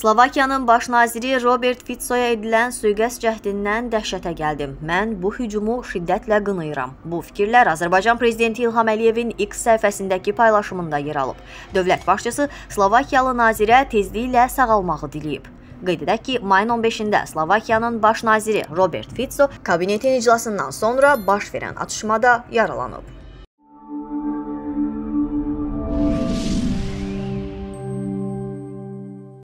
Slovakiyanın baş naziri Robert Ficoya edilən sui-qəsd cəhdindən dəhşətə gəldim. Mən bu hücumu şiddətlə qınayıram. Bu fikirlər Azərbaycan prezidenti İlham Əliyevin X səhifəsindəki paylaşımında yer alıb. Dövlət başçısı Slovakiyalı nazirə tezliklə sağalmağı diləyib. Qeyd edək ki, mayın 15-də Slovakiyanın baş naziri Robert Fico kabinetin iclasından sonra baş verən atışmada yaralanıb.